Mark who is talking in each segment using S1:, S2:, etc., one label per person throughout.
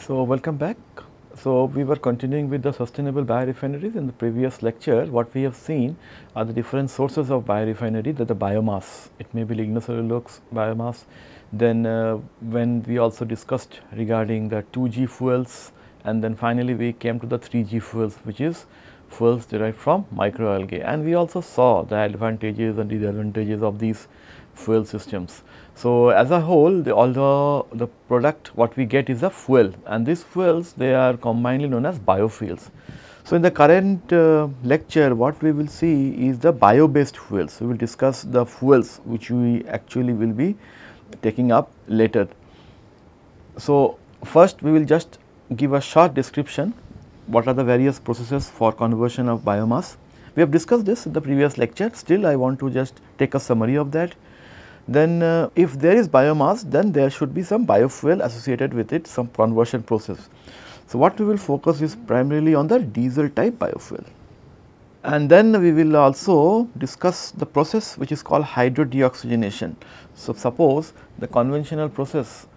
S1: So, welcome back. So, we were continuing with the sustainable biorefineries in the previous lecture. What we have seen are the different sources of biorefinery that the biomass, it may be lignocellulose biomass. Then uh, when we also discussed regarding the 2G fuels and then finally we came to the 3G fuels which is fuels derived from microalgae and we also saw the advantages and disadvantages of these fuel systems. So, as a whole the, although the product what we get is a fuel and these fuels they are commonly known as biofuels. So, in the current uh, lecture what we will see is the bio based fuels. We will discuss the fuels which we actually will be taking up later. So, first we will just give a short description what are the various processes for conversion of biomass. We have discussed this in the previous lecture still I want to just take a summary of that. Then uh, if there is biomass then there should be some biofuel associated with it some conversion process. So, what we will focus is primarily on the diesel type biofuel. And then we will also discuss the process which is called hydrodeoxygenation. So, suppose the conventional process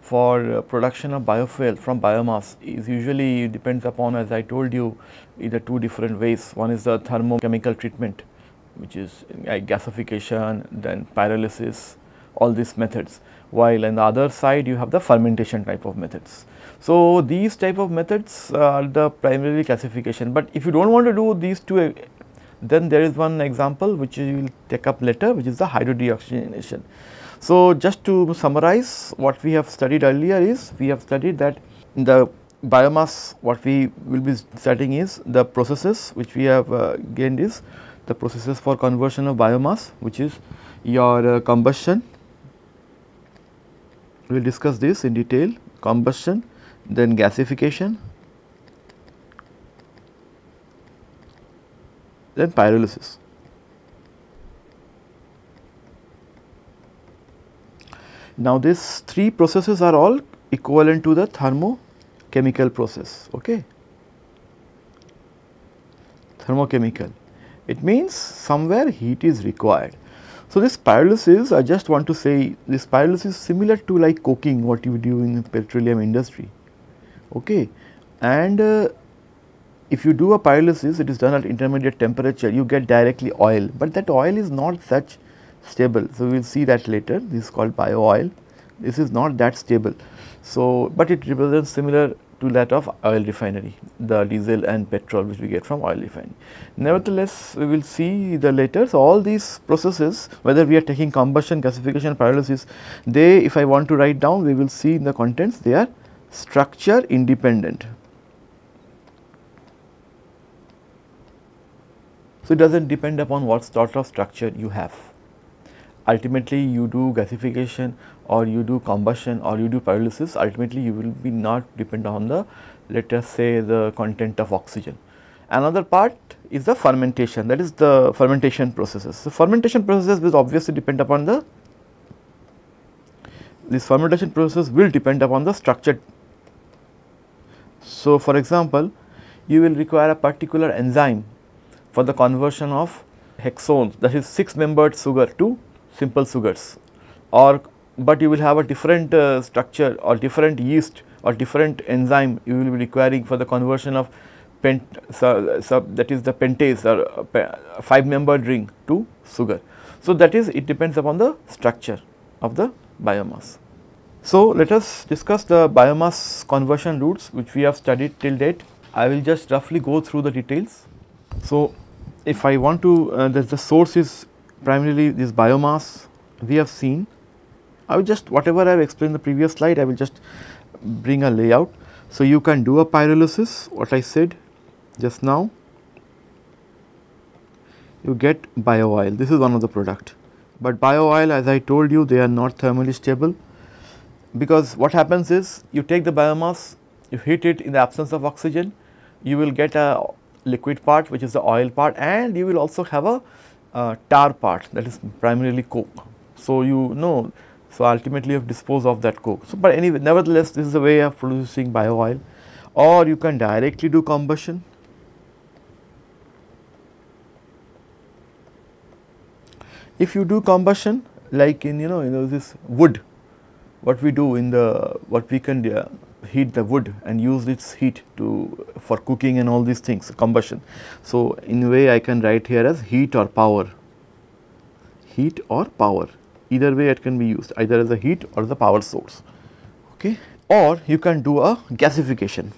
S1: for uh, production of biofuel from biomass is usually depends upon as I told you either two different ways. One is the thermochemical treatment which is gasification then pyrolysis all these methods while on the other side you have the fermentation type of methods. So, these type of methods are the primary classification, but if you do not want to do these two then there is one example which we will take up later which is the hydrodeoxygenation. So, just to summarize what we have studied earlier is we have studied that the biomass what we will be studying is the processes which we have uh, gained is the processes for conversion of biomass which is your uh, combustion we will discuss this in detail combustion then gasification, then pyrolysis. Now, these three processes are all equivalent to the thermochemical process. Okay. Thermochemical, it means somewhere heat is required. So, this pyrolysis I just want to say this pyrolysis is similar to like coking what you do in the petroleum industry okay. and uh, if you do a pyrolysis it is done at intermediate temperature you get directly oil, but that oil is not such stable. So, we will see that later this is called bio oil this is not that stable. So, but it represents similar to that of oil refinery, the diesel and petrol which we get from oil refinery. Nevertheless, we will see the later. So, all these processes whether we are taking combustion, gasification, pyrolysis, they if I want to write down we will see in the contents they are structure independent. So, it does not depend upon what sort of structure you have. Ultimately, you do gasification or you do combustion or you do pyrolysis, ultimately you will be not depend on the let us say the content of oxygen. Another part is the fermentation that is the fermentation processes. So, fermentation processes will obviously depend upon the this fermentation process will depend upon the structure. So, for example, you will require a particular enzyme for the conversion of hexoses that is 6 membered sugar to simple sugars or but you will have a different uh, structure or different yeast or different enzyme you will be requiring for the conversion of pent so, so that is the pentose or uh, 5 membered ring to sugar. So, that is it depends upon the structure of the biomass. So, let us discuss the biomass conversion routes which we have studied till date. I will just roughly go through the details. So, if I want to uh, the source is primarily this biomass we have seen. I will just whatever I have explained in the previous slide I will just bring a layout. So, you can do a pyrolysis what I said just now. You get bio oil. This is one of the product. But bio oil as I told you they are not thermally stable. Because what happens is you take the biomass you heat it in the absence of oxygen you will get a liquid part which is the oil part and you will also have a uh, tar part that is primarily coke. So, you know so, ultimately you have disposed of that coke. So, but anyway nevertheless this is a way of producing bio oil or you can directly do combustion. If you do combustion like in you know you know this wood what we do in the what we can uh, heat the wood and use its heat to for cooking and all these things combustion. So, in a way I can write here as heat or power, heat or power either way it can be used either as a heat or the power source okay or you can do a gasification.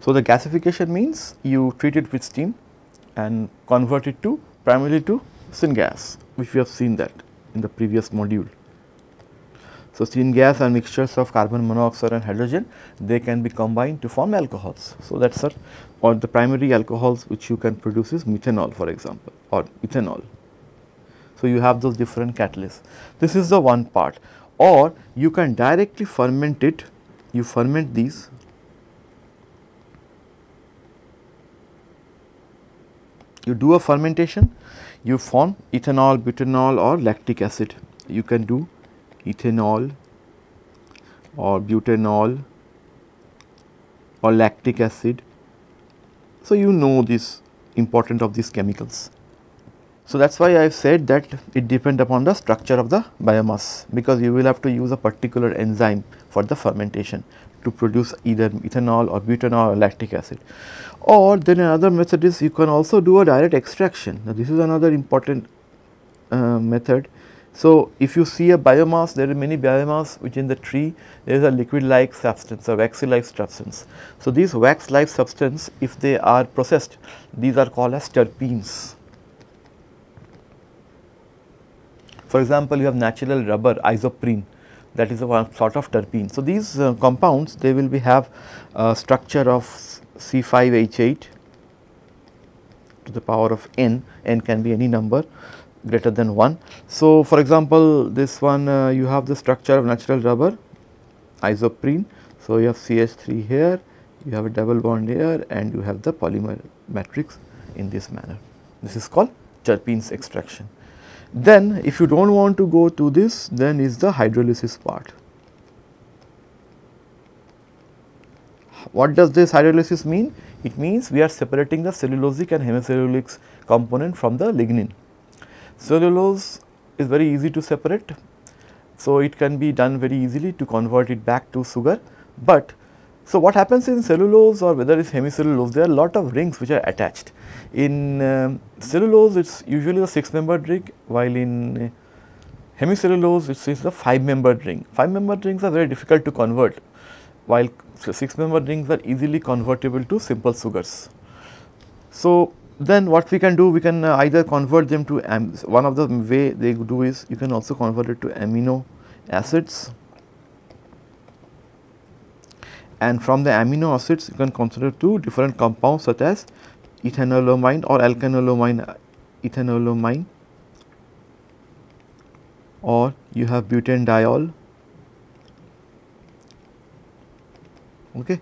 S1: So, the gasification means you treat it with steam and convert it to primarily to syngas which we have seen that in the previous module. So, syngas are mixtures of carbon monoxide and hydrogen they can be combined to form alcohols. So, that is or the primary alcohols which you can produce is methanol for example or ethanol. So, you have those different catalysts. This is the one part or you can directly ferment it, you ferment these you do a fermentation, you form ethanol, butanol or lactic acid. You can do ethanol or butanol or lactic acid. So, you know this important of these chemicals. So, that is why I have said that it depends upon the structure of the biomass because you will have to use a particular enzyme for the fermentation to produce either ethanol or butanol or lactic acid. Or then another method is you can also do a direct extraction. Now, this is another important uh, method. So, if you see a biomass, there are many biomass which in the tree there is a liquid like substance or waxy like substance. So, these wax like substance if they are processed, these are called as terpenes. For example, you have natural rubber isoprene that is a one sort of terpene. So, these uh, compounds they will be have a structure of C5H8 to the power of n, n can be any number greater than 1. So, for example, this one uh, you have the structure of natural rubber isoprene. So, you have CH3 here, you have a double bond here and you have the polymer matrix in this manner. This is called terpenes extraction. Then if you do not want to go to this then is the hydrolysis part. What does this hydrolysis mean? It means we are separating the cellulosic and hemicellulosic component from the lignin. Cellulose is very easy to separate. So, it can be done very easily to convert it back to sugar, but so what happens in cellulose or whether it is hemicellulose, there are lot of rings which are attached. In um, cellulose, it is usually a 6 membered ring, while in uh, hemicellulose, it is a 5 membered ring. 5 membered rings are very difficult to convert, while 6 membered rings are easily convertible to simple sugars. So, then what we can do, we can uh, either convert them to, one of the way they do is, you can also convert it to amino acids. And from the amino acids you can consider two different compounds such as ethanolamine or alkanolamine ethanolamine. Or you have butanediol okay?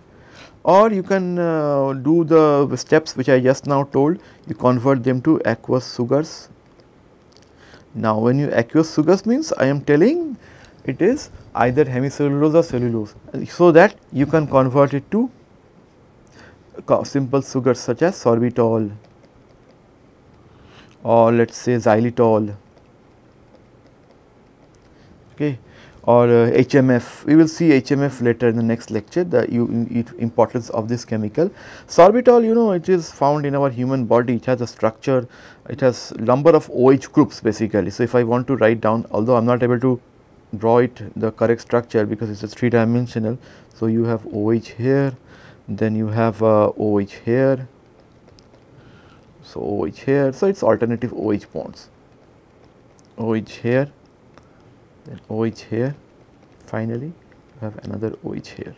S1: Or you can uh, do the steps which I just now told. You convert them to aqueous sugars. Now when you aqueous sugars means I am telling it is either hemicellulose or cellulose. So that you can convert it to simple sugars such as sorbitol or let us say xylitol. Okay or uh, HMF. We will see HMF later in the next lecture the importance of this chemical. Sorbitol you know it is found in our human body it has a structure it has number of OH groups basically. So, if I want to write down although I am not able to draw it the correct structure because it is 3 dimensional. So, you have OH here then you have uh, OH here. So, OH here. So, it is alternative OH bonds OH here then OH here finally you have another OH here.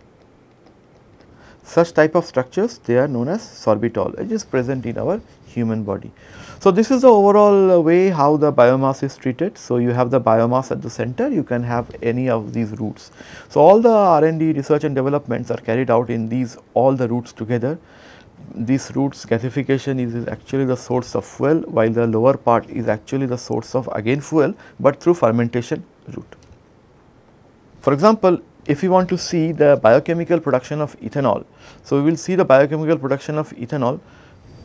S1: Such type of structures they are known as sorbitol which is present in our human body. So, this is the overall way how the biomass is treated. So, you have the biomass at the center, you can have any of these routes. So, all the R&D research and developments are carried out in these all the routes together. These routes gasification is actually the source of fuel while the lower part is actually the source of again fuel, but through fermentation route. For example, if you want to see the biochemical production of ethanol, so we will see the biochemical production of ethanol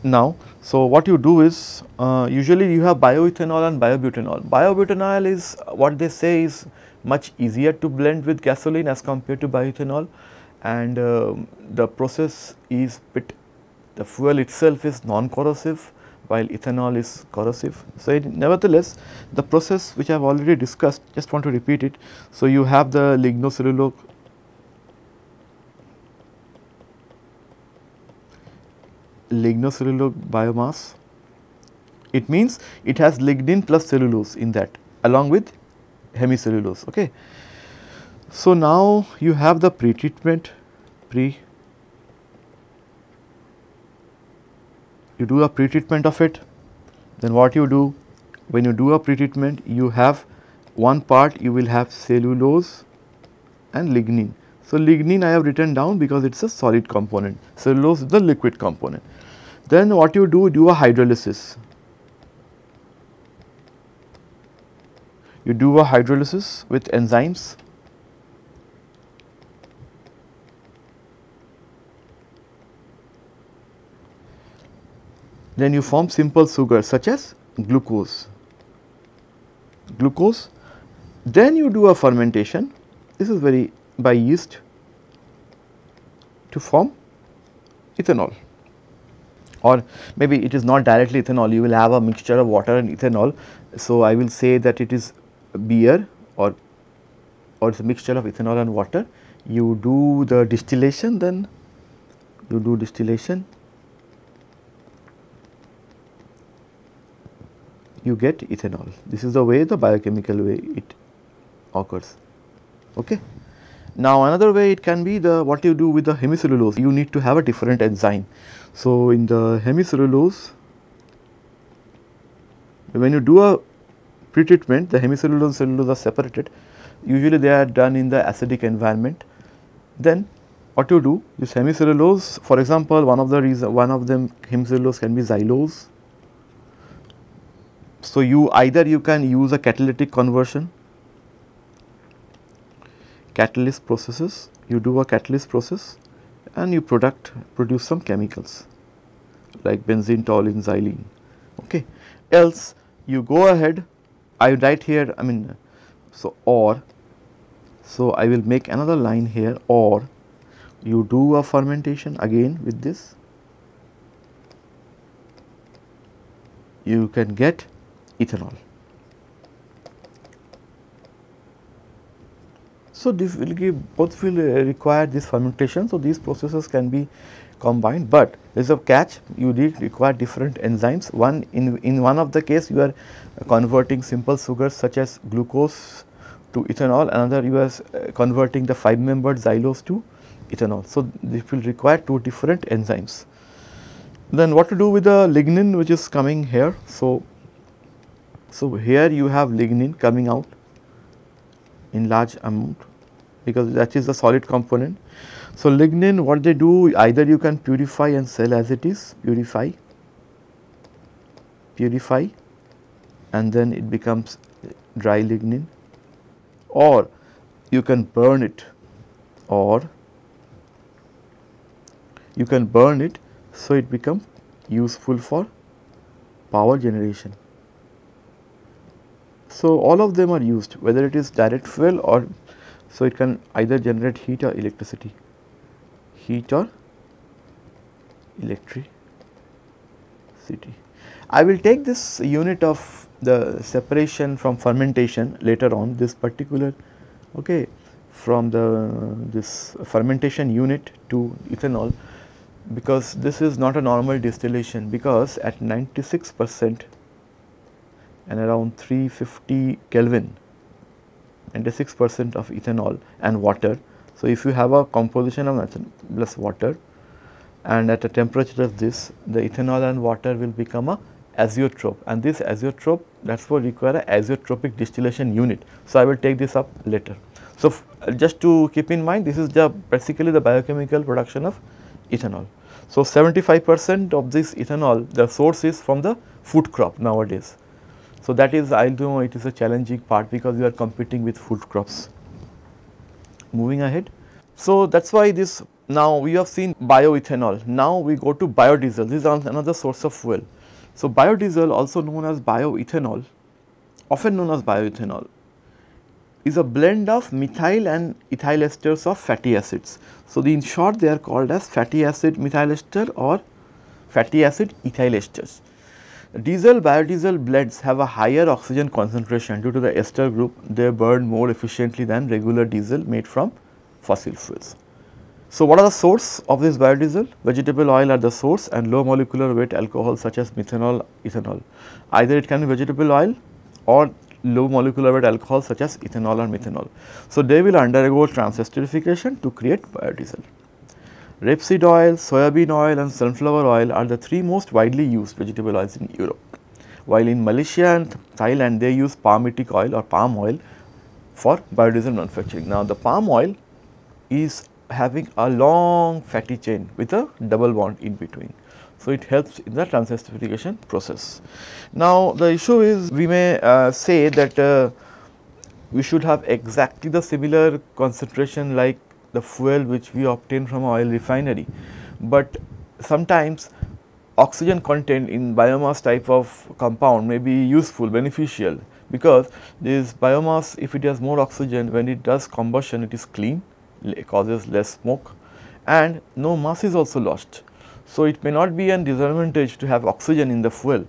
S1: now. So, what you do is uh, usually you have bioethanol and biobutanol. Biobutanol is what they say is much easier to blend with gasoline as compared to bioethanol and uh, the process is bit the fuel itself is non-corrosive while ethanol is corrosive. So, it, nevertheless the process which I have already discussed just want to repeat it. So, you have the lignocellulose lignocellulose biomass. It means it has lignin plus cellulose in that along with hemicellulose. Okay. So, now you have the pre-treatment, pre you do a pre-treatment of it, then what you do when you do a pre-treatment you have one part you will have cellulose and lignin. So, lignin I have written down because it is a solid component, cellulose is the liquid component. Then what you do, do a hydrolysis. You do a hydrolysis with enzymes. Then you form simple sugars such as glucose. Glucose. Then you do a fermentation. This is very by yeast to form ethanol or maybe it is not directly ethanol, you will have a mixture of water and ethanol. So, I will say that it is beer or or it's a mixture of ethanol and water. You do the distillation then you do distillation you get ethanol. This is the way the biochemical way it occurs. Okay. Now another way it can be the what you do with the hemicellulose you need to have a different enzyme. So, in the hemicellulose when you do a pretreatment the hemicellulose and cellulose are separated usually they are done in the acidic environment. Then what you do this hemicellulose for example one of the reason one of them hemicellulose can be xylose. So, you either you can use a catalytic conversion catalyst processes you do a catalyst process and you product produce some chemicals like benzene, toluene, xylene. Okay. Else you go ahead, I write here I mean so or so I will make another line here or you do a fermentation again with this you can get ethanol. So, this will give both will uh, require this fermentation. So, these processes can be combined, but there is a catch you need require different enzymes. One in, in one of the case you are converting simple sugars such as glucose to ethanol, another you are uh, converting the 5 membered xylose to ethanol. So, this will require two different enzymes. Then what to do with the lignin which is coming here. So, so here you have lignin coming out in large amount because that is the solid component. So, lignin what they do either you can purify and sell as it is purify, purify and then it becomes dry lignin or you can burn it or you can burn it so it become useful for power generation. So, all of them are used whether it is direct fuel or so it can either generate heat or electricity, heat or electricity. I will take this unit of the separation from fermentation later on this particular okay from the this fermentation unit to ethanol because this is not a normal distillation because at 96 percent and around 350 Kelvin 96 percent of ethanol and water. So, if you have a composition of ethanol plus water and at a temperature of this the ethanol and water will become a azeotrope and this azeotrope that is what require a azeotropic distillation unit. So, I will take this up later. So, just to keep in mind this is the basically the biochemical production of ethanol. So, 75 percent of this ethanol the source is from the food crop nowadays. So, that is I know it is a challenging part because we are competing with food crops. Moving ahead. So, that is why this now we have seen bioethanol. Now we go to biodiesel. This is another source of fuel. So biodiesel also known as bioethanol, often known as bioethanol, is a blend of methyl and ethyl esters of fatty acids. So in short they are called as fatty acid methyl ester or fatty acid ethyl esters. Diesel biodiesel blends have a higher oxygen concentration due to the ester group they burn more efficiently than regular diesel made from fossil fuels. So, what are the source of this biodiesel? Vegetable oil are the source and low molecular weight alcohol such as methanol, ethanol. Either it can be vegetable oil or low molecular weight alcohol such as ethanol or methanol. So, they will undergo transesterification to create biodiesel. Rapeseed oil, soybean oil and sunflower oil are the three most widely used vegetable oils in Europe. While in Malaysia and Thailand they use palmitic oil or palm oil for biodiesel manufacturing. Now, the palm oil is having a long fatty chain with a double bond in between. So, it helps in the transesterification process. Now, the issue is we may uh, say that uh, we should have exactly the similar concentration like the fuel which we obtain from oil refinery, but sometimes oxygen content in biomass type of compound may be useful beneficial because this biomass if it has more oxygen when it does combustion it is clean causes less smoke and no mass is also lost. So, it may not be a disadvantage to have oxygen in the fuel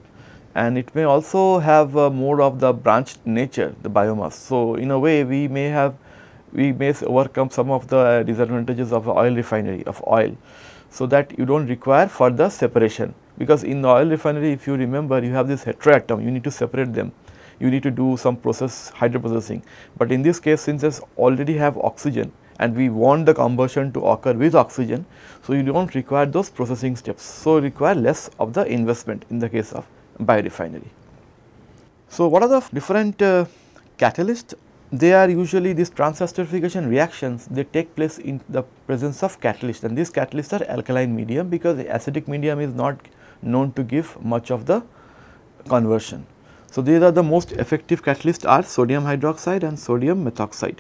S1: and it may also have uh, more of the branched nature the biomass. So, in a way we may have we may overcome some of the disadvantages of the oil refinery of oil. So, that you do not require further separation because in the oil refinery if you remember you have this heteroatom you need to separate them you need to do some process hydroprocessing. But in this case since it already have oxygen and we want the combustion to occur with oxygen. So, you do not require those processing steps. So, require less of the investment in the case of biorefinery. So, what are the different uh, catalysts? They are usually these transesterification reactions they take place in the presence of catalyst and these catalysts are alkaline medium because acidic medium is not known to give much of the conversion. So, these are the most effective catalysts are sodium hydroxide and sodium methoxide.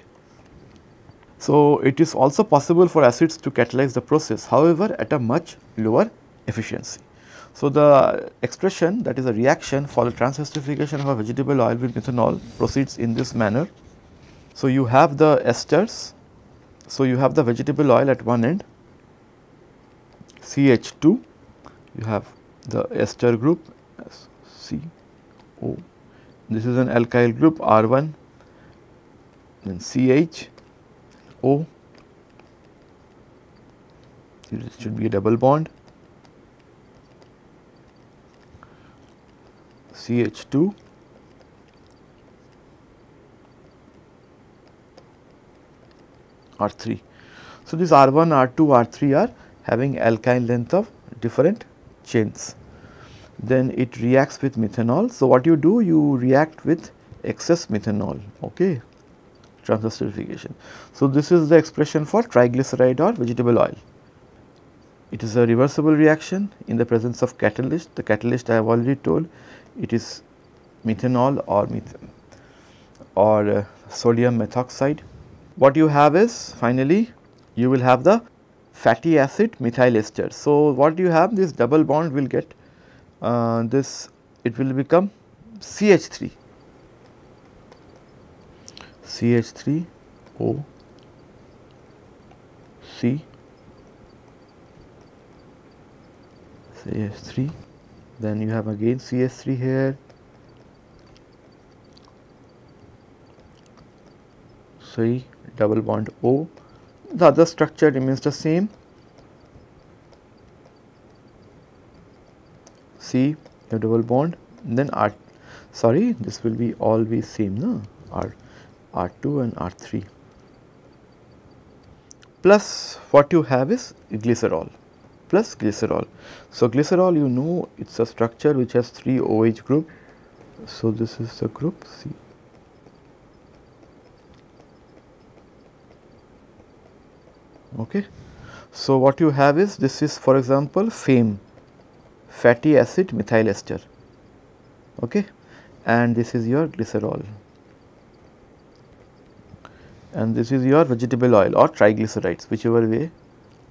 S1: So, it is also possible for acids to catalyze the process however, at a much lower efficiency. So, the expression that is a reaction for the transesterification of a vegetable oil with methanol proceeds in this manner. So, you have the esters, so you have the vegetable oil at one end. CH2, you have the ester group. CO, this is an alkyl group R1 then CH O. It should be a double bond. CH2 R3. So, this R1, R2, R3 are having alkyl length of different chains. Then it reacts with methanol. So, what you do? You react with excess methanol. Okay transesterification. So, this is the expression for triglyceride or vegetable oil. It is a reversible reaction in the presence of catalyst. The catalyst I have already told it is methanol or methane or uh, sodium methoxide. What you have is finally you will have the fatty acid methyl ester. So, what you have this double bond will get uh, this it will become CH3 CH3O C CH3 then you have again CH3 here. C double bond O the other structure remains the same C a double bond then R sorry this will be be same no R R2 and R3 plus what you have is glycerol plus glycerol. So, glycerol you know it is a structure which has 3 OH group. So, this is the group C. Okay. So, what you have is this is for example FAME fatty acid methyl ester okay and this is your glycerol and this is your vegetable oil or triglycerides whichever way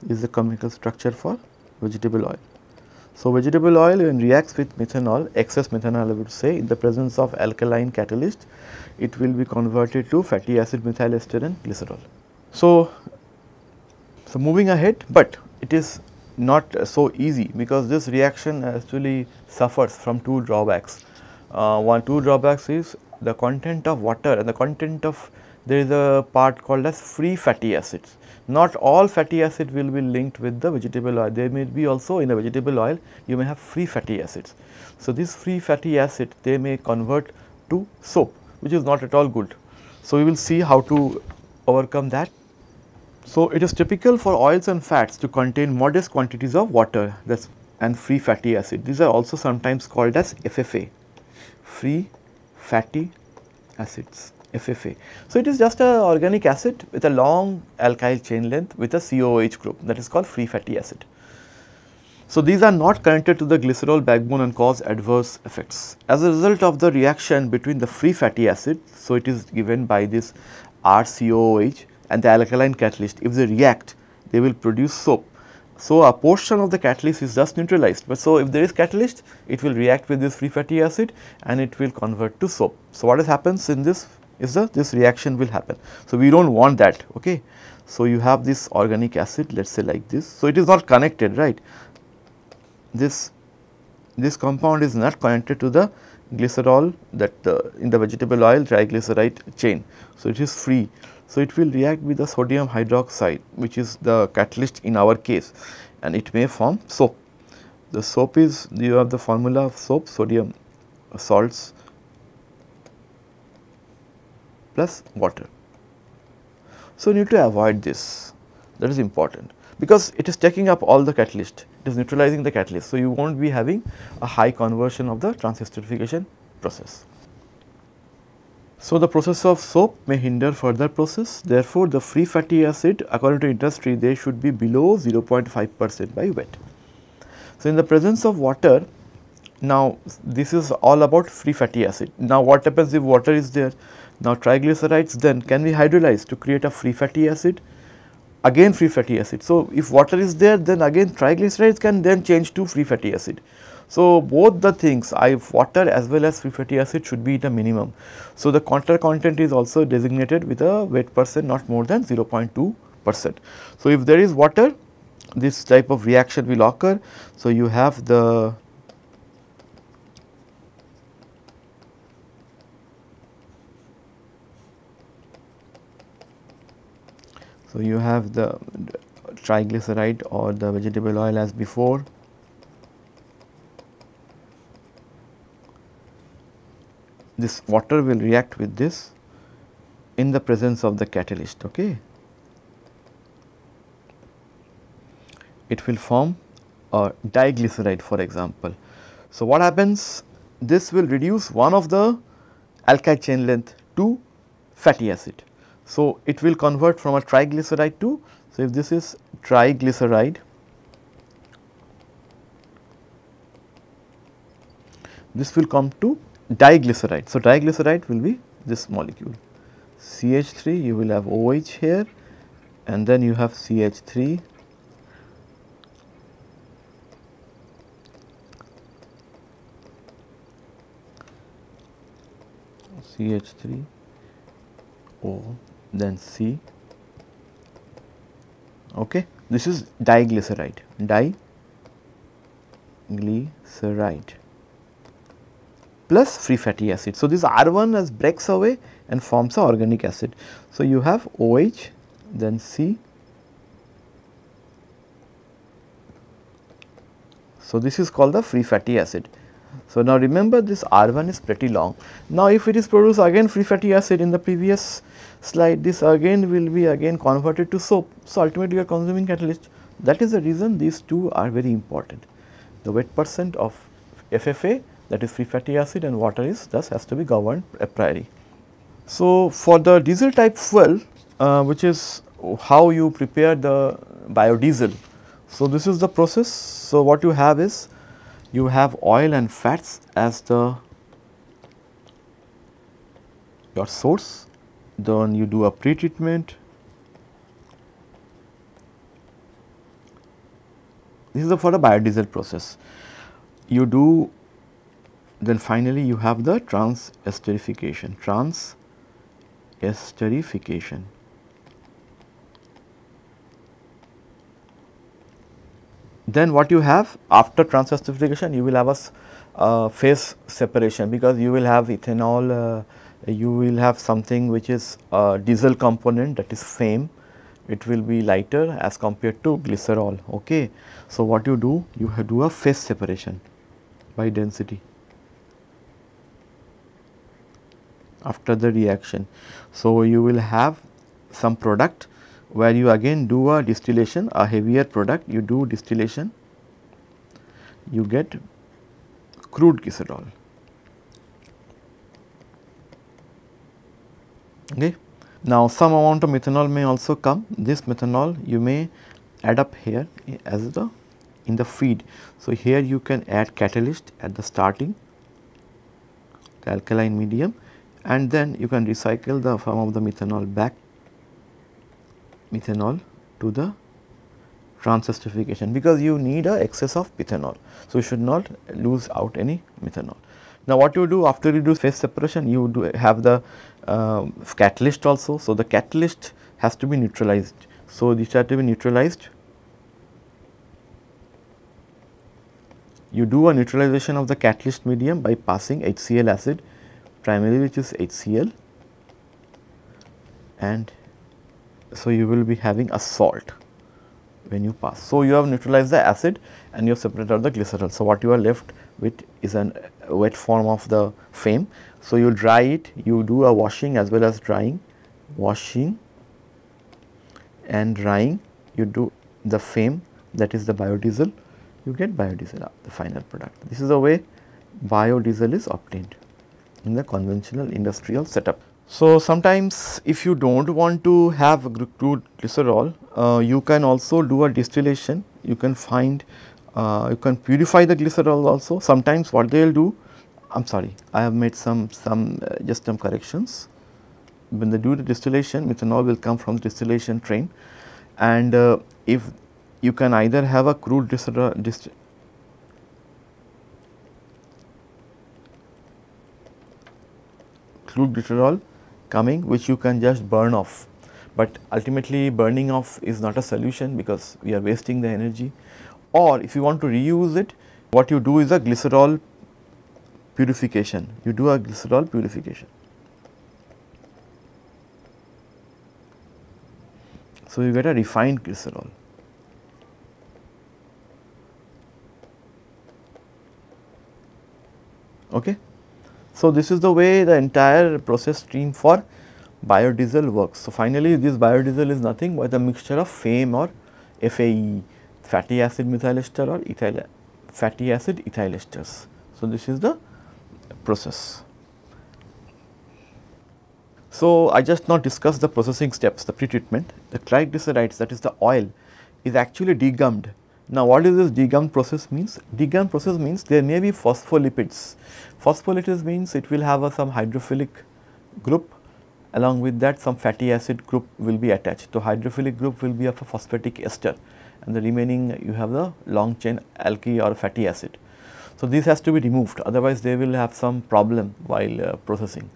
S1: is the chemical structure for vegetable oil. So, vegetable oil when reacts with methanol, excess methanol I would say in the presence of alkaline catalyst, it will be converted to fatty acid methyl ester and glycerol. So, so moving ahead, but it is not so easy because this reaction actually suffers from two drawbacks. Uh, one two drawbacks is the content of water and the content of there is a part called as free fatty acids. Not all fatty acid will be linked with the vegetable oil. There may be also in a vegetable oil you may have free fatty acids. So, this free fatty acid they may convert to soap which is not at all good. So, we will see how to overcome that. So, it is typical for oils and fats to contain modest quantities of water that's and free fatty acid. These are also sometimes called as FFA, free fatty acids. FFA. So, it is just a organic acid with a long alkyl chain length with a COOH group that is called free fatty acid. So, these are not connected to the glycerol backbone and cause adverse effects. As a result of the reaction between the free fatty acid, so it is given by this RCOOH and the alkaline catalyst, if they react, they will produce soap. So, a portion of the catalyst is just neutralized, but so if there is catalyst, it will react with this free fatty acid and it will convert to soap. So, what happens in this is the this reaction will happen. So, we do not want that. Okay. So, you have this organic acid let us say like this. So, it is not connected right this this compound is not connected to the glycerol that in the vegetable oil triglyceride chain. So, it is free. So, it will react with the sodium hydroxide which is the catalyst in our case and it may form soap. The soap is you have the formula of soap sodium salts plus water. So, you need to avoid this that is important because it is taking up all the catalyst it is neutralizing the catalyst. So, you will not be having a high conversion of the transesterification process. So, the process of soap may hinder further process therefore, the free fatty acid according to industry they should be below 0.5 percent by wet. So, in the presence of water now this is all about free fatty acid. Now, what happens if water is there now triglycerides then can be hydrolyzed to create a free fatty acid again free fatty acid. So, if water is there then again triglycerides can then change to free fatty acid. So, both the things I water as well as free fatty acid should be a minimum. So, the water content is also designated with a wet percent not more than 0.2 percent. So, if there is water this type of reaction will occur. So, you have the So, you have the triglyceride or the vegetable oil as before. This water will react with this in the presence of the catalyst. Okay. It will form a diglyceride for example. So, what happens? This will reduce one of the alkyl chain length to fatty acid. So, it will convert from a triglyceride to, so if this is triglyceride, this will come to diglyceride. So, diglyceride will be this molecule. CH3 you will have OH here and then you have CH3 CH3 O then C. Okay this is diglyceride. Diglyceride plus free fatty acid so this R1 as breaks away and forms a organic acid so you have OH then C so this is called the free fatty acid so now remember this R1 is pretty long. Now if it is produced again free fatty acid in the previous slide, this again will be again converted to soap. So ultimately you are consuming catalyst. That is the reason these two are very important. The wet percent of FFA that is free fatty acid and water is thus has to be governed a priori. So for the diesel type fuel uh, which is how you prepare the biodiesel. So this is the process. So what you have is you have oil and fats as the your source then you do a pre-treatment This is for the biodiesel process. You do then finally you have the trans esterification, trans esterification. Then what you have after trans esterification you will have a uh, phase separation because you will have ethanol, uh, you will have something which is a diesel component that is same, it will be lighter as compared to glycerol. Okay. So, what you do? You do a phase separation by density after the reaction. So, you will have some product where you again do a distillation a heavier product you do distillation you get crude glycerol. Okay. Now, some amount of methanol may also come this methanol you may add up here as the in the feed. So, here you can add catalyst at the starting the alkaline medium and then you can recycle the some of the methanol back methanol to the transesterification because you need a excess of methanol. So, you should not lose out any methanol. Now, what you do after you do phase separation you do have the uh, catalyst also. So, the catalyst has to be neutralized. So, this has to be neutralized you do a neutralization of the catalyst medium by passing HCl acid primarily which is HCl and so you will be having a salt when you pass. So, you have neutralized the acid and you have separated out the glycerol. So, what you are left with is a wet form of the FAME. So, you dry it, you do a washing as well as drying, washing and drying, you do the FAME that is the biodiesel you get biodiesel the final product. This is the way biodiesel is obtained in the conventional industrial setup. So, sometimes if you do not want to have a crude glycerol, uh, you can also do a distillation, you can find, uh, you can purify the glycerol also. Sometimes what they will do, I am sorry, I have made some, some uh, just some corrections. When they do the distillation, methanol will come from the distillation train and uh, if you can either have a crude dist glycerol coming which you can just burn off. But ultimately burning off is not a solution because we are wasting the energy or if you want to reuse it what you do is a glycerol purification, you do a glycerol purification. So, you get a refined glycerol. Okay. So, this is the way the entire process stream for biodiesel works. So, finally, this biodiesel is nothing but a mixture of FAME or FAE fatty acid methyl ester or ethyl fatty acid ethyl esters. So, this is the process. So, I just now discussed the processing steps, the pre-treatment. The triglycerides that is the oil is actually degummed now, what is this degum process means? Degum process means there may be phospholipids. Phospholipids means it will have a, some hydrophilic group along with that some fatty acid group will be attached. So, hydrophilic group will be of a phosphatic ester and the remaining you have the long chain alky or fatty acid. So, this has to be removed otherwise they will have some problem while uh, processing.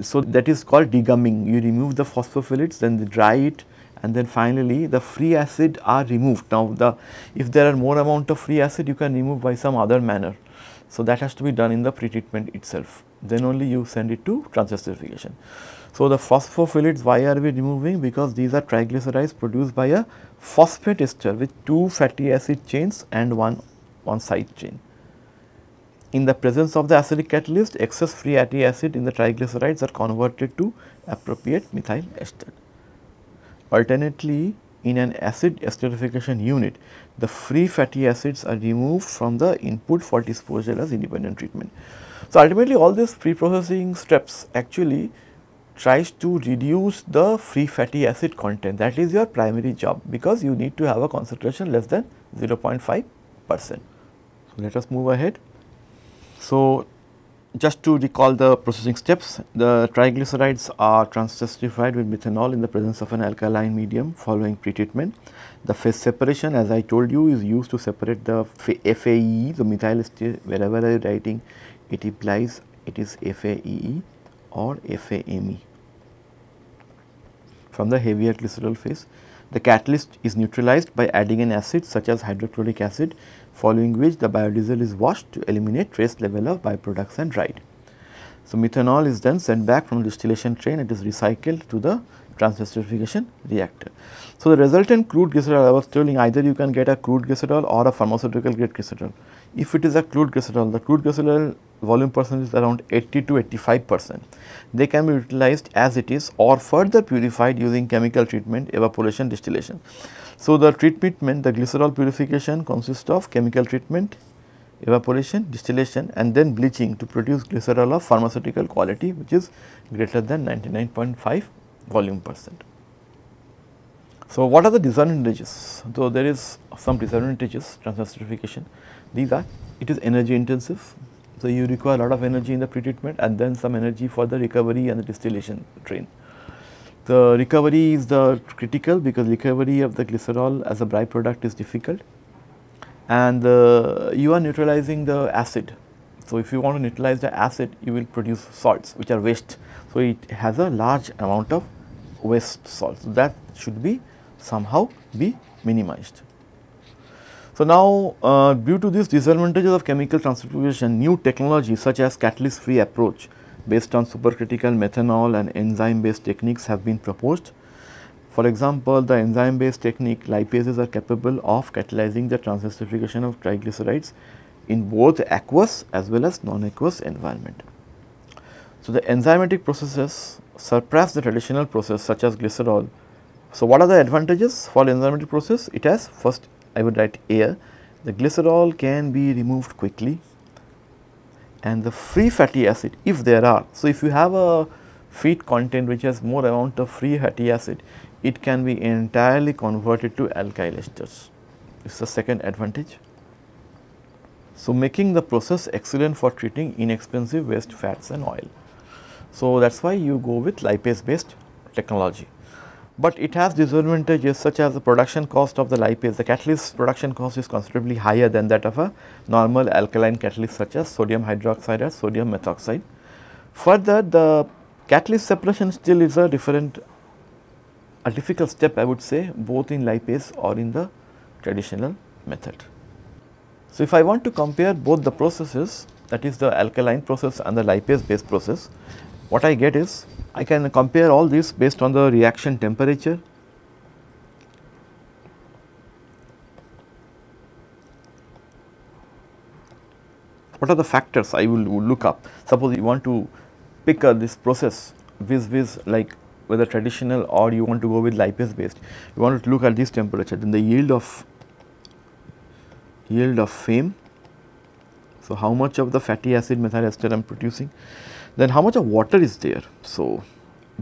S1: So, that is called degumming. You remove the phospholipids then they dry it and then finally the free acid are removed. Now the if there are more amount of free acid you can remove by some other manner. So that has to be done in the pretreatment itself then only you send it to transesterification. So the phospholipids why are we removing because these are triglycerides produced by a phosphate ester with two fatty acid chains and one one side chain. In the presence of the acidic catalyst excess free fatty acid in the triglycerides are converted to appropriate methyl ester. Alternately, in an acid esterification unit, the free fatty acids are removed from the input for disposal as independent treatment. So, ultimately all these pre-processing steps actually tries to reduce the free fatty acid content that is your primary job because you need to have a concentration less than 0.5 percent. So, let us move ahead. So, just to recall the processing steps, the triglycerides are transesterified with methanol in the presence of an alkaline medium following pretreatment. The phase separation as I told you is used to separate the FAE, the methyl ester, wherever I am writing it implies it is FAEE or FAME from the heavier glycerol phase. The catalyst is neutralized by adding an acid such as hydrochloric acid following which the biodiesel is washed to eliminate trace level of byproducts and dried. So, methanol is then sent back from distillation train it is recycled to the transesterification reactor. So, the resultant crude glycerol I was telling either you can get a crude glycerol or a pharmaceutical grade glycerol. If it is a crude glycerol, the crude glycerol volume percentage is around 80 to 85 percent. They can be utilized as it is or further purified using chemical treatment, evaporation, distillation. So, the treatment the glycerol purification consists of chemical treatment, evaporation, distillation and then bleaching to produce glycerol of pharmaceutical quality which is greater than 99.5 volume percent. So, what are the disadvantages? So, there is some disadvantages transesterification. These are it is energy intensive. So, you require a lot of energy in the pretreatment and then some energy for the recovery and the distillation train. The recovery is the critical because recovery of the glycerol as a byproduct is difficult and uh, you are neutralizing the acid. So, if you want to neutralize the acid you will produce salts which are waste. So, it has a large amount of waste salts so that should be somehow be minimized. So, now uh, due to these disadvantages of chemical transesterification, new technologies such as catalyst free approach based on supercritical methanol and enzyme based techniques have been proposed. For example, the enzyme based technique lipases are capable of catalyzing the transesterification of triglycerides in both aqueous as well as non-aqueous environment. So, the enzymatic processes surpass the traditional process such as glycerol so, what are the advantages for enzymatic process? It has first I would write air, the glycerol can be removed quickly and the free fatty acid if there are. So, if you have a feed content which has more amount of free fatty acid, it can be entirely converted to alkyl esters. This is the second advantage. So, making the process excellent for treating inexpensive waste fats and oil. So, that is why you go with lipase based technology but it has disadvantages such as the production cost of the lipase. The catalyst production cost is considerably higher than that of a normal alkaline catalyst such as sodium hydroxide or sodium methoxide. Further, the catalyst separation still is a different, a difficult step I would say both in lipase or in the traditional method. So, if I want to compare both the processes that is the alkaline process and the lipase based process, what I get is I can compare all this based on the reaction temperature. What are the factors I will look up? Suppose you want to pick uh, this process vis vis like whether traditional or you want to go with lipase based. You want to look at this temperature then the yield of yield of FAME. So, how much of the fatty acid methyl ester I am producing then how much of water is there? So,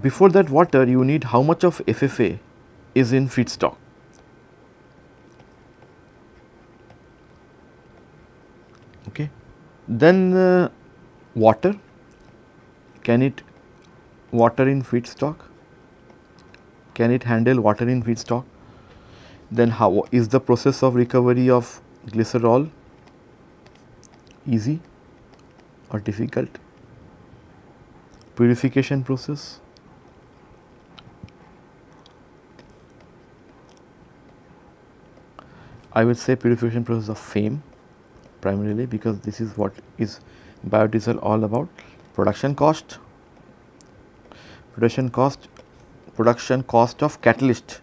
S1: before that water you need how much of FFA is in feedstock. Okay. Then uh, water, can it water in feedstock? Can it handle water in feedstock? Then how is the process of recovery of glycerol easy or difficult? Purification process. I will say purification process of FAME primarily because this is what is biodiesel all about. Production cost, production cost, production cost of catalyst.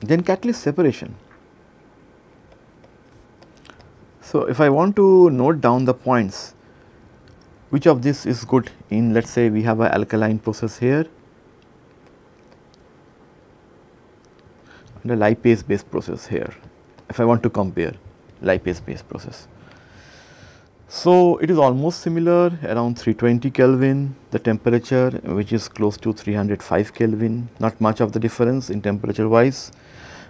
S1: Then catalyst separation. So, if I want to note down the points which of this is good in let us say we have a alkaline process here and a lipase based process here if I want to compare lipase based process. So, it is almost similar around 320 Kelvin the temperature which is close to 305 Kelvin not much of the difference in temperature wise.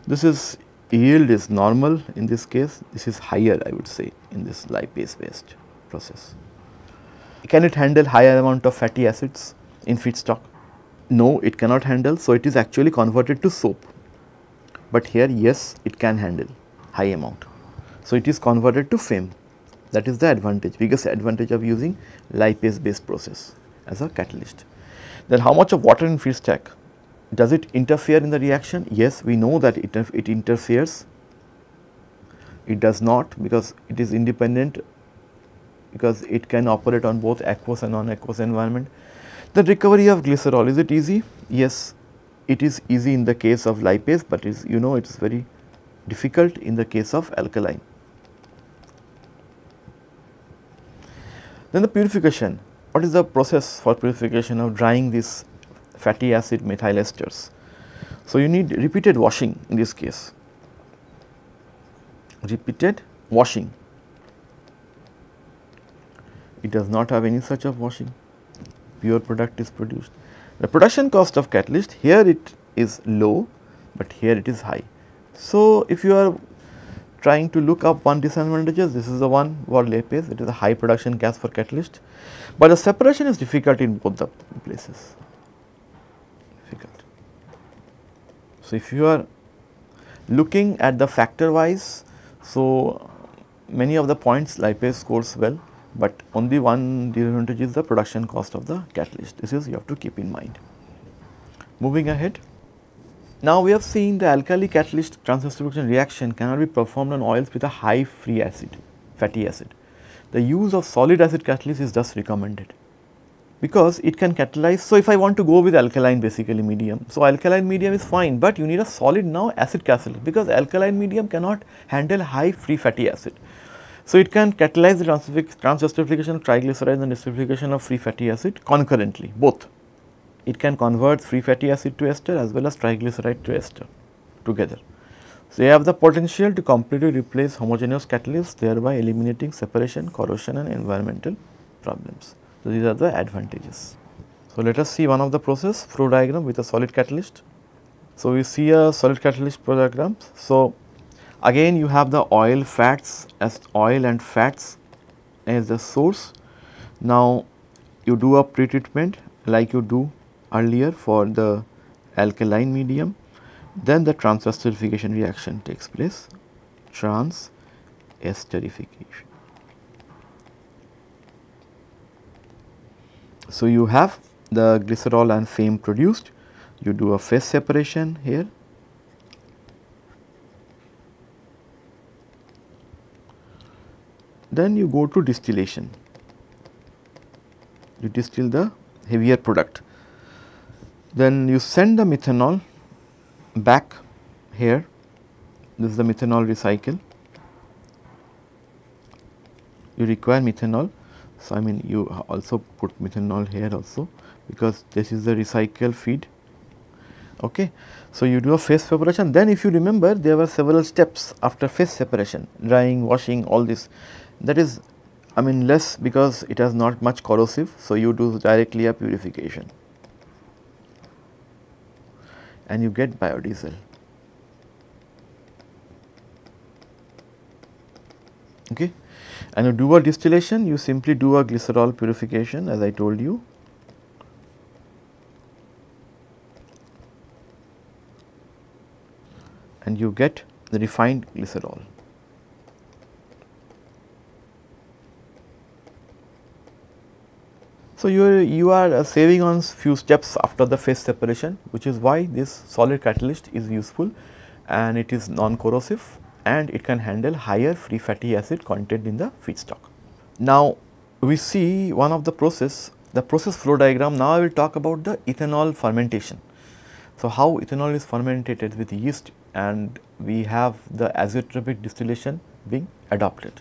S1: This is yield is normal in this case, this is higher I would say in this lipase based process. Can it handle higher amount of fatty acids in feedstock? No, it cannot handle, so it is actually converted to soap. But here yes, it can handle high amount. So it is converted to FAME. That is the advantage, biggest advantage of using lipase based process as a catalyst. Then how much of water in feedstock? Does it interfere in the reaction? Yes, we know that it, it interferes. It does not because it is independent because it can operate on both aqueous and non-aqueous environment. The recovery of glycerol, is it easy? Yes, it is easy in the case of lipase, but is you know it is very difficult in the case of alkaline. Then the purification, what is the process for purification of drying these fatty acid methyl esters? So, you need repeated washing in this case, repeated washing. It does not have any such of washing, pure product is produced. The production cost of catalyst here it is low, but here it is high. So, if you are trying to look up one disadvantages, this is the one for lipase, it is a high production gas for catalyst, but the separation is difficult in both the places, difficult. So, if you are looking at the factor wise, so many of the points lipase scores well, but only one disadvantage is the production cost of the catalyst, this is you have to keep in mind. Moving ahead. Now we have seen the alkali catalyst transesterification reaction cannot be performed on oils with a high free acid, fatty acid. The use of solid acid catalyst is thus recommended because it can catalyze. So, if I want to go with alkaline basically medium, so alkaline medium is fine, but you need a solid now acid catalyst because alkaline medium cannot handle high free fatty acid. So, it can catalyze the transesterification of triglycerides and esterification of free fatty acid concurrently both it can convert free fatty acid to ester as well as triglyceride to ester together. So, they have the potential to completely replace homogeneous catalysts thereby eliminating separation, corrosion and environmental problems. So, these are the advantages. So, let us see one of the process flow diagram with a solid catalyst. So, we see a solid catalyst flow diagram. So, again you have the oil fats as oil and fats as the source. Now, you do a pretreatment like you do earlier for the alkaline medium, then the transesterification reaction takes place, transesterification. So, you have the glycerol and FAME produced, you do a phase separation here. Then you go to distillation, you distill the heavier product. Then you send the methanol back here, this is the methanol recycle. You require methanol, so I mean you also put methanol here also because this is the recycle feed. Okay. So, you do a phase separation then if you remember there were several steps after phase separation drying, washing all this that is I mean less because it has not much corrosive. So, you do directly a purification. and you get biodiesel. Okay. And you do a distillation, you simply do a glycerol purification as I told you. And you get the refined glycerol. So, you are, you are uh, saving on few steps after the phase separation which is why this solid catalyst is useful and it is non-corrosive and it can handle higher free fatty acid content in the feedstock. Now, we see one of the process, the process flow diagram. Now, I will talk about the ethanol fermentation. So, how ethanol is fermented with yeast and we have the azeotropic distillation being adopted.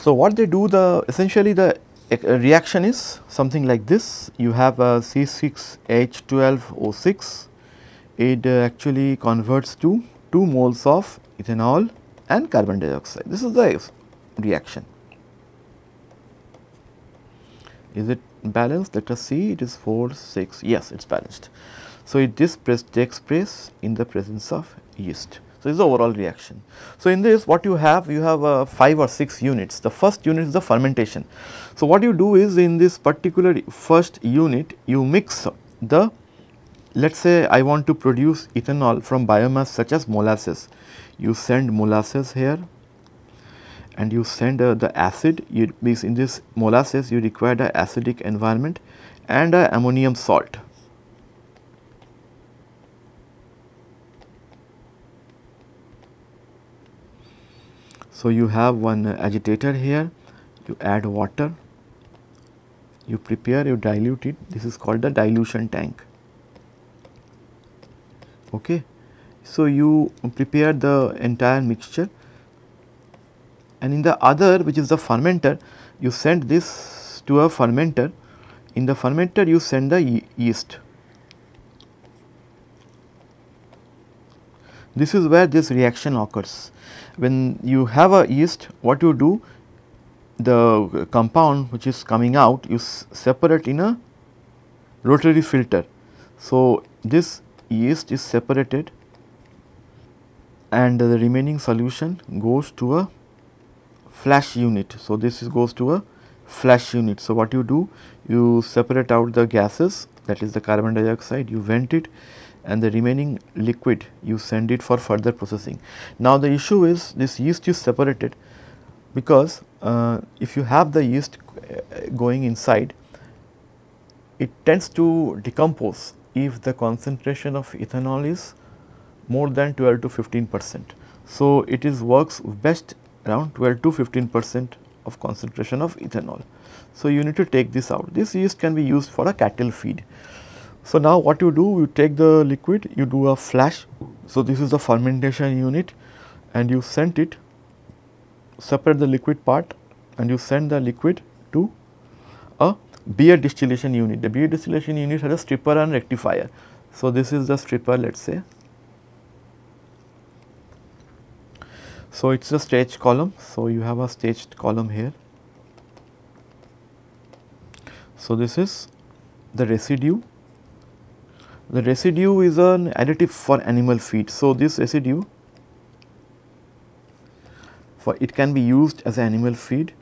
S1: So, what they do the essentially the reaction is something like this. You have a C6H12O6, it uh, actually converts to 2 moles of ethanol and carbon dioxide. This is the reaction. Is it balanced? Let us see, it is 4, 6, yes, it is balanced. So, it this takes place in the presence of yeast. So, So, this is the overall reaction. So, in this what you have you have uh, 5 or 6 units. The first unit is the fermentation. So, what you do is in this particular first unit you mix the let us say I want to produce ethanol from biomass such as molasses. You send molasses here and you send uh, the acid you in this molasses you require the acidic environment and uh, ammonium salt. So, you have one agitator here, you add water, you prepare, you dilute it, this is called the dilution tank. Okay. So, you prepare the entire mixture and in the other which is the fermenter, you send this to a fermenter, in the fermenter you send the yeast. This is where this reaction occurs when you have a yeast what you do the compound which is coming out you separate in a rotary filter. So, this yeast is separated and the remaining solution goes to a flash unit. So, this is goes to a flash unit. So, what you do you separate out the gases that is the carbon dioxide you vent it and the remaining liquid you send it for further processing. Now, the issue is this yeast is separated because uh, if you have the yeast uh, going inside it tends to decompose if the concentration of ethanol is more than 12 to 15 percent. So, it is works best around 12 to 15 percent of concentration of ethanol. So, you need to take this out. This yeast can be used for a cattle feed. So, now what you do you take the liquid you do a flash. So, this is the fermentation unit and you send it separate the liquid part and you send the liquid to a beer distillation unit. The beer distillation unit has a stripper and rectifier. So, this is the stripper let us say. So, it is a staged column. So, you have a staged column here. So, this is the residue the residue is an additive for animal feed. So, this residue for it can be used as animal feed.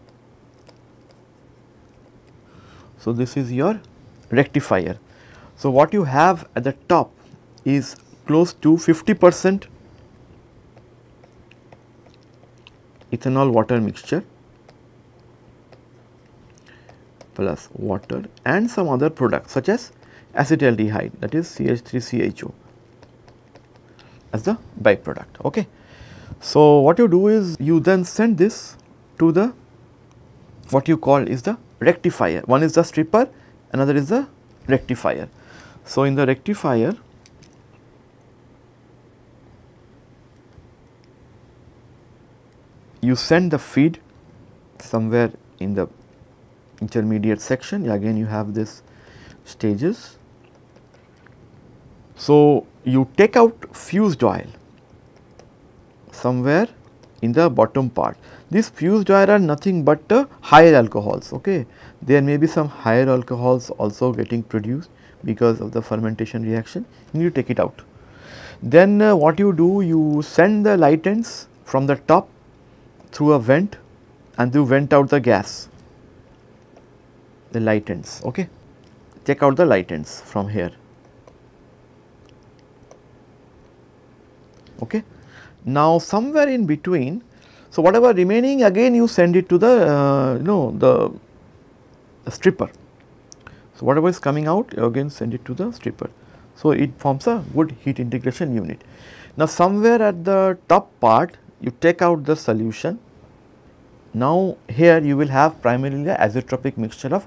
S1: So, this is your rectifier. So, what you have at the top is close to 50 percent ethanol water mixture plus water and some other products such as acetaldehyde that is CH3CHO as the byproduct. Okay. So, what you do is you then send this to the what you call is the rectifier. One is the stripper, another is the rectifier. So, in the rectifier you send the feed somewhere in the intermediate section again you have this stages so, you take out fusel oil somewhere in the bottom part. These fusel oil are nothing but uh, higher alcohols. Okay. There may be some higher alcohols also getting produced because of the fermentation reaction. You need to take it out. Then uh, what you do? You send the light ends from the top through a vent and you vent out the gas, the light ends. Okay. Take out the light ends from here. Okay. Now, somewhere in between, so whatever remaining again you send it to the uh, you know the, the stripper. So, whatever is coming out you again send it to the stripper. So, it forms a good heat integration unit. Now, somewhere at the top part you take out the solution. Now, here you will have primarily a azeotropic mixture of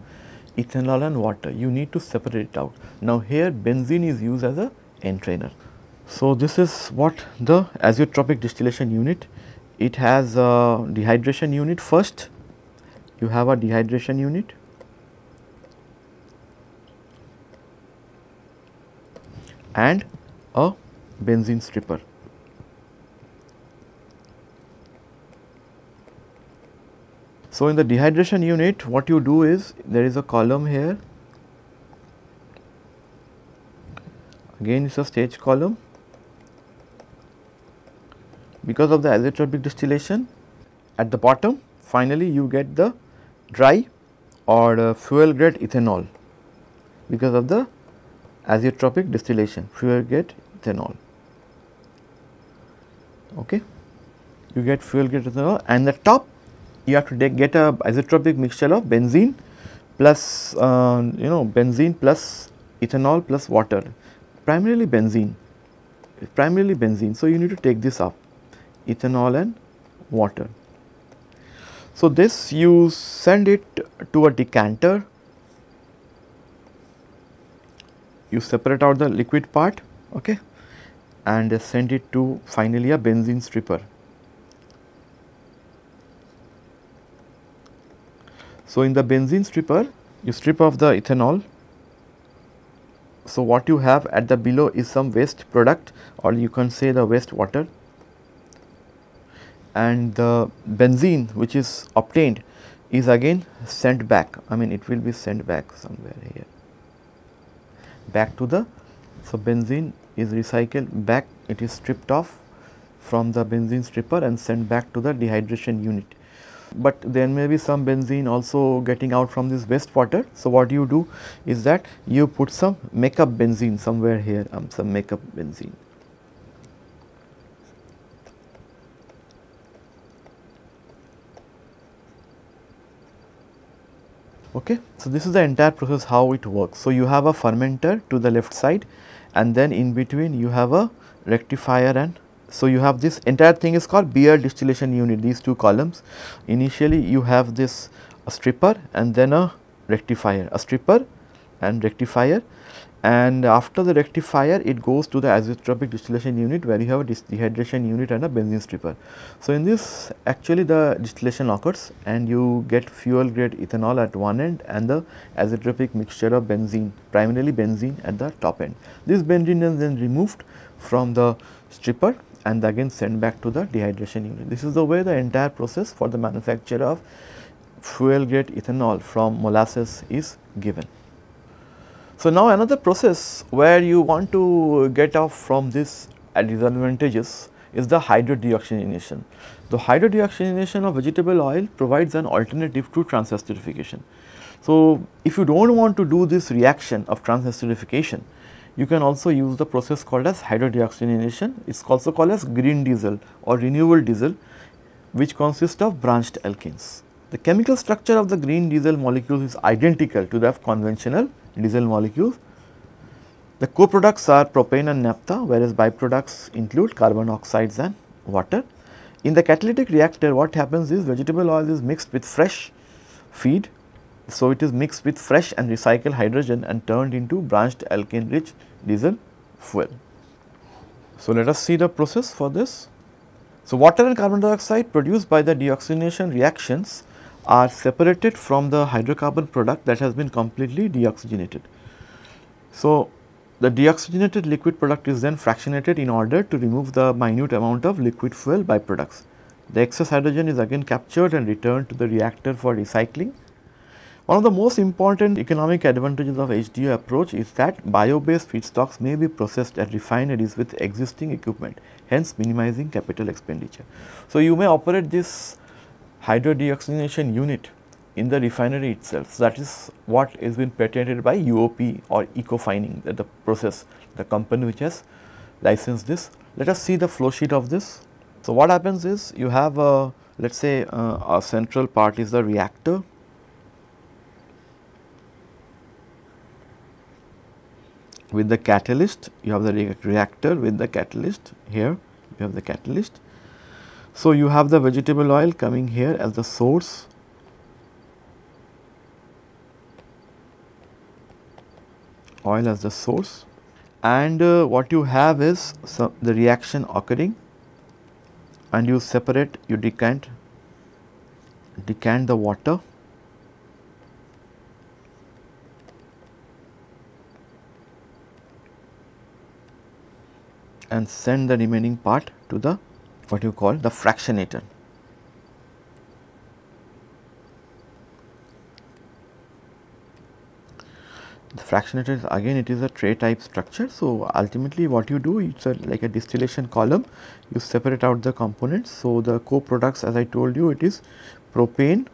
S1: ethanol and water. You need to separate it out. Now, here benzene is used as a entrainer. So, this is what the azeotropic distillation unit, it has a dehydration unit first, you have a dehydration unit. And a benzene stripper. So, in the dehydration unit what you do is there is a column here. Again it is a stage column because of the azeotropic distillation at the bottom finally you get the dry or uh, fuel grade ethanol because of the azeotropic distillation fuel grade ethanol. Okay? You get fuel grade ethanol and the top you have to get a azeotropic mixture of benzene plus uh, you know benzene plus ethanol plus water primarily benzene. Primarily benzene. So, you need to take this up ethanol and water. So, this you send it to a decanter you separate out the liquid part okay and send it to finally a benzene stripper. So, in the benzene stripper you strip off the ethanol. So, what you have at the below is some waste product or you can say the waste water and the benzene which is obtained is again sent back I mean it will be sent back somewhere here back to the so benzene is recycled back it is stripped off from the benzene stripper and sent back to the dehydration unit but there may be some benzene also getting out from this wastewater. So, what you do is that you put some makeup benzene somewhere here um, some makeup benzene. Okay. So, this is the entire process how it works. So, you have a fermenter to the left side and then in between you have a rectifier and so, you have this entire thing is called beer distillation unit these two columns. Initially you have this a stripper and then a rectifier, a stripper and rectifier and after the rectifier it goes to the azeotropic distillation unit where you have a dehydration unit and a benzene stripper. So, in this actually the distillation occurs and you get fuel grade ethanol at one end and the azeotropic mixture of benzene primarily benzene at the top end. This benzene is then removed from the stripper and again sent back to the dehydration unit. This is the way the entire process for the manufacture of fuel grade ethanol from molasses is given. So, now another process where you want to get off from this disadvantages is the hydrodeoxygenation. The hydrodeoxygenation of vegetable oil provides an alternative to transesterification. So, if you do not want to do this reaction of transesterification, you can also use the process called as hydrodeoxygenation. It is also called as green diesel or renewable diesel which consists of branched alkanes. The chemical structure of the green diesel molecule is identical to that of conventional diesel molecules. The co-products are propane and naphtha whereas byproducts include carbon oxides and water. In the catalytic reactor what happens is vegetable oil is mixed with fresh feed so, it is mixed with fresh and recycled hydrogen and turned into branched alkane rich diesel fuel. So, let us see the process for this. So, water and carbon dioxide produced by the deoxygenation reactions are separated from the hydrocarbon product that has been completely deoxygenated. So, the deoxygenated liquid product is then fractionated in order to remove the minute amount of liquid fuel byproducts. The excess hydrogen is again captured and returned to the reactor for recycling one of the most important economic advantages of HDO approach is that bio-based feedstocks may be processed at refineries with existing equipment, hence minimizing capital expenditure. So, you may operate this hydrodeoxygenation unit in the refinery itself. So, that is what is been patented by UOP or Ecofining that the process, the company which has licensed this. Let us see the flow sheet of this. So, what happens is you have a let us say uh, a central part is the reactor with the catalyst you have the reactor with the catalyst here you have the catalyst. So, you have the vegetable oil coming here as the source. Oil as the source. And uh, what you have is so the reaction occurring. And you separate you decant decant the water. And send the remaining part to the what you call the fractionator. The fractionator is again it is a tray type structure. So, ultimately what you do it is a, like a distillation column you separate out the components. So, the co-products as I told you it is propane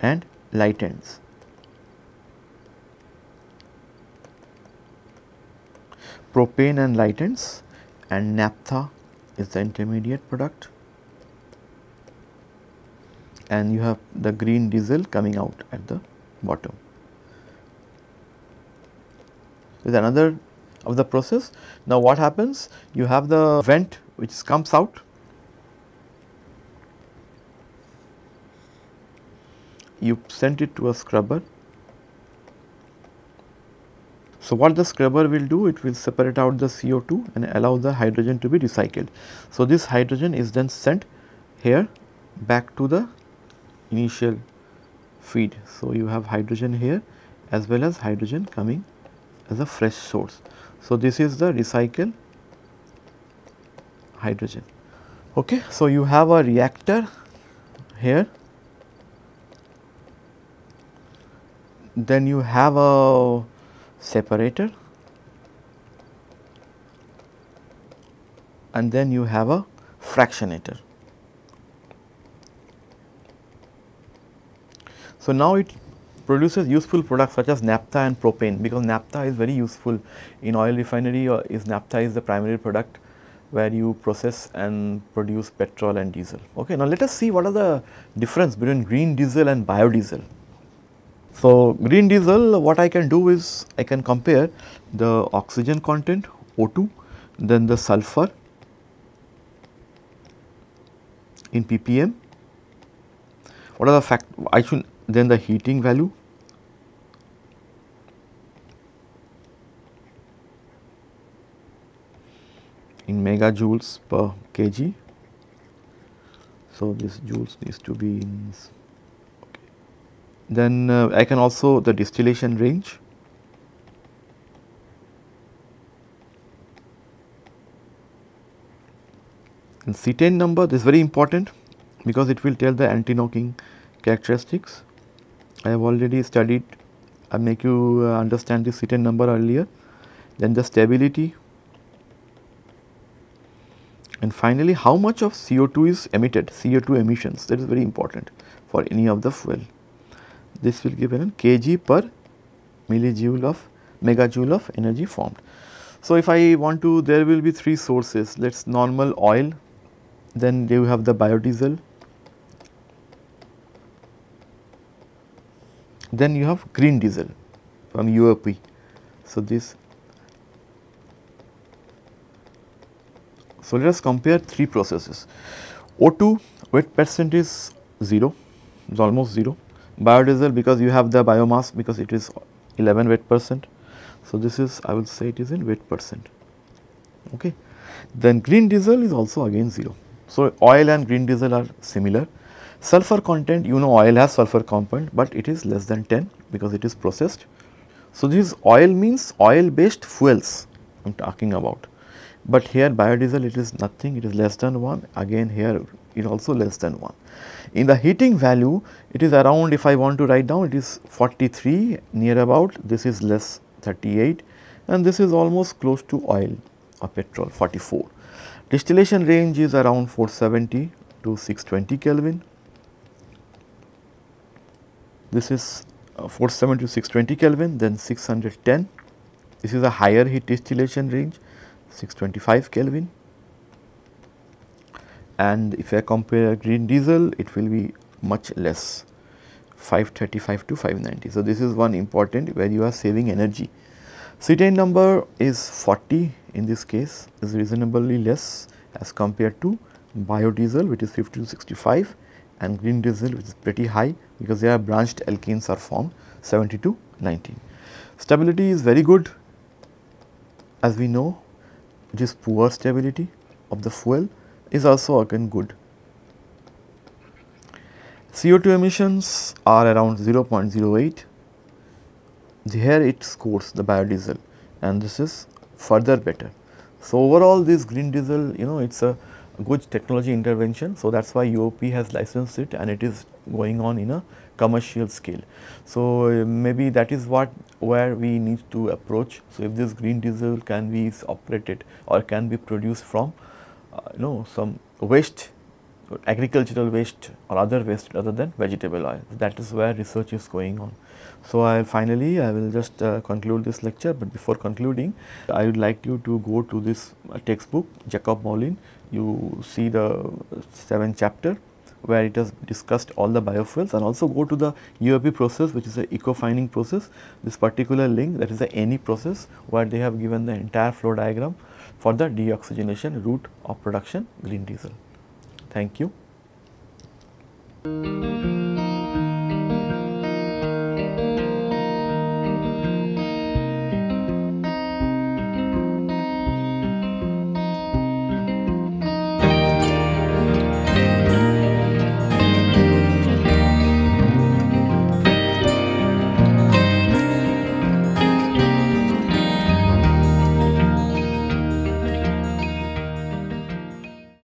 S1: and light ends. Propane and light ends and naphtha is the intermediate product and you have the green diesel coming out at the bottom. Is another of the process. Now what happens? You have the vent which comes out. You send it to a scrubber. So what the scrubber will do? It will separate out the CO2 and allow the hydrogen to be recycled. So this hydrogen is then sent here back to the initial feed. So, you have hydrogen here as well as hydrogen coming as a fresh source. So, this is the recycle hydrogen. Okay. So, you have a reactor here, then you have a separator and then you have a fractionator. So, now it produces useful products such as naphtha and propane because naphtha is very useful in oil refinery or is naphtha is the primary product where you process and produce petrol and diesel. Okay, now let us see what are the difference between green diesel and biodiesel. So, green diesel what I can do is I can compare the oxygen content O2 then the sulfur in ppm. What are the fact I should then the heating value in megajoules per kg. So, this joules needs to be in. Then uh, I can also the distillation range. And cetane number this is very important because it will tell the anti-knocking characteristics. I have already studied I make you uh, understand the cetane number earlier then the stability. And finally how much of CO2 is emitted CO2 emissions. That is very important for any of the fuel. This will give an kg per millijoule of megajoule of energy formed. So, if I want to there will be three sources let us normal oil then you have the biodiesel Then you have green diesel from UOP. So, this so let us compare three processes. O2 wet percent is 0, is almost 0. Biodiesel because you have the biomass because it is 11 wet percent. So, this is I will say it is in wet percent. Okay. Then green diesel is also again 0. So, oil and green diesel are similar Sulfur content you know oil has sulfur component but it is less than 10 because it is processed. So, this oil means oil based fuels I am talking about but here biodiesel it is nothing it is less than 1 again here it also less than 1. In the heating value it is around if I want to write down it is 43 near about this is less 38 and this is almost close to oil or petrol 44. Distillation range is around 470 to 620 Kelvin this is uh, 470 to 620 Kelvin, then 610. This is a higher heat distillation range, 625 Kelvin. And if I compare green diesel, it will be much less, 535 to 590. So, this is one important where you are saving energy. Cetane number is 40 in this case is reasonably less as compared to biodiesel which is 50 to 65 and green diesel which is pretty high because there are branched alkenes are formed 70 to 90. Stability is very good as we know it is poor stability of the fuel is also again good. CO2 emissions are around 0.08 here it scores the biodiesel and this is further better. So, overall this green diesel you know it is a good technology intervention. So, that is why UOP has licensed it and it is going on in a commercial scale. So, maybe that is what where we need to approach. So, if this green diesel can be operated or can be produced from you know some waste agricultural waste or other waste other than vegetable oil. That is where research is going on. So, I finally I will just uh, conclude this lecture, but before concluding I would like you to go to this uh, textbook Jacob Moulijn, you see the seventh chapter where it has discussed all the biofuels and also go to the UOP process which is the eco-fining process. This particular link that is the any process where they have given the entire flow diagram for the deoxygenation route of production green diesel. Thank you.